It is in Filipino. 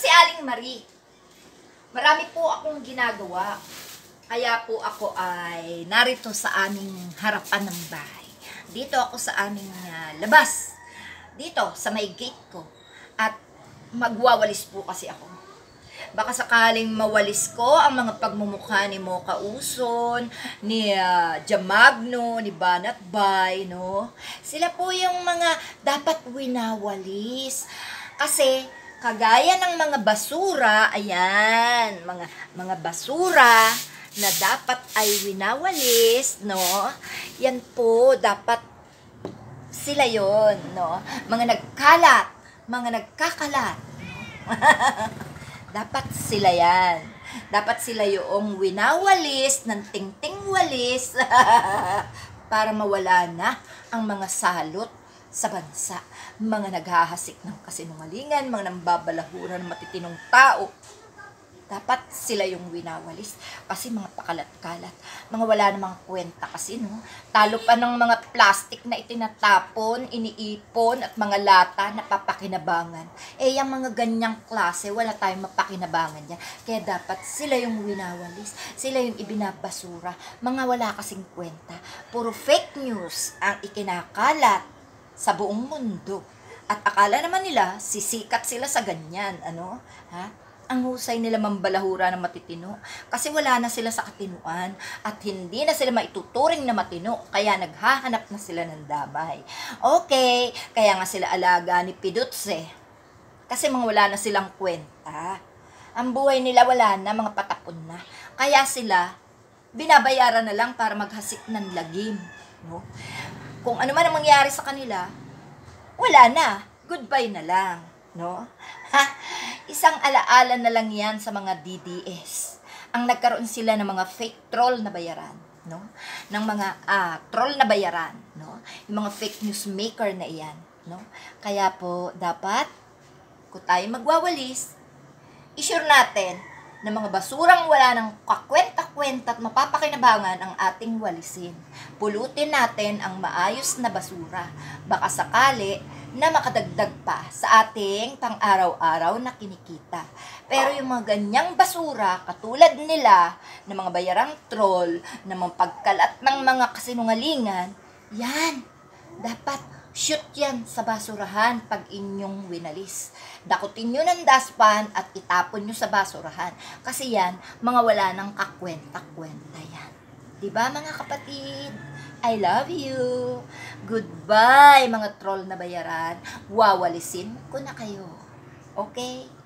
si Aling Marie. Marami po akong ginagawa. Kaya po ako ay narito sa aming harapan ng bahay. Dito ako sa aming ah, labas. Dito, sa may gate ko. At magwawalis po kasi ako. Baka sakaling mawalis ko ang mga pagmumukha ni Mocha Uson, ni ah, Jamagno, ni Banat Bay, no? Sila po yung mga dapat winawalis. Kasi kagaya ng mga basura, ayan, mga mga basura na dapat ay winawalis, no? Yan po dapat sila yon, no? Mga nagkalat, mga nagkakalat. dapat sila yan. Dapat sila yung winawalis ng tingting walis para mawala na ang mga salot sa bansa. Mga naghahasik ng kasinungalingan, mga nambabalahuran ng matitinong tao. Dapat sila yung winawalis. Kasi mga pakalat-kalat. Mga wala namang kwenta kasi, no? Talo pa ng mga plastic na itinatapon, iniipon, at mga lata na papakinabangan. Eh, yung mga ganyang klase, wala tayong mapakinabangan yan. Kaya dapat sila yung winawalis. Sila yung ibinabasura. Mga wala kasing kwenta. Puro fake news ang ikinakalat sa buong mundo. At akala naman nila, sisikat sila sa ganyan, ano? Ha? ang husay nila mambalahura ng matitino kasi wala na sila sa katinuan at hindi na sila maituturing na matino kaya naghahanap na sila ng damay. Okay, kaya nga sila alaga ni Pidutse kasi mga wala na silang kwenta. Ang buhay nila wala na, mga patapon na. Kaya sila, binabayaran na lang para maghasik ng lagim. No? Kung ano man ang mangyari sa kanila, wala na. Goodbye na lang. No? Ha? Isang alaala na lang yan sa mga DDS. Ang nagkaroon sila ng mga fake troll na bayaran. No? Ng mga ah, troll na bayaran. No? Yung mga fake news maker na iyan. No? Kaya po, dapat, kung tayo magwawalis, isure natin na mga basurang wala ng kakwenta-kwenta at mapapakinabangan ang ating walisin. Pulutin natin ang maayos na basura. Baka sakali na makadagdag pa sa ating pang-araw-araw na kinikita. Pero yung mga ganyang basura, katulad nila, ng mga bayarang troll, na mga pagkalat ng mga kasinungalingan, yan, dapat shoot yan sa basurahan pag inyong winalis. Dakutin nyo ng daspan at itapon nyo sa basurahan. Kasi yan, mga wala ng kakwenta-kwenta yan. Diba mga kapatid? I love you. Goodbye mga troll na bayaran. Wawalisin ko na kayo. Okay?